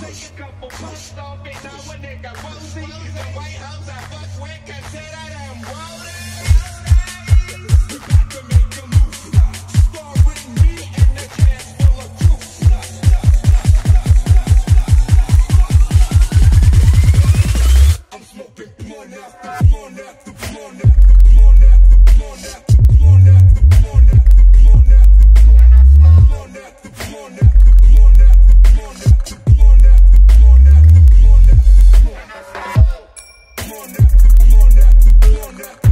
Take a couple off it, now. The White House I fuck with, cause shit I done wrote it. Up the, up up up on now, on now, on now.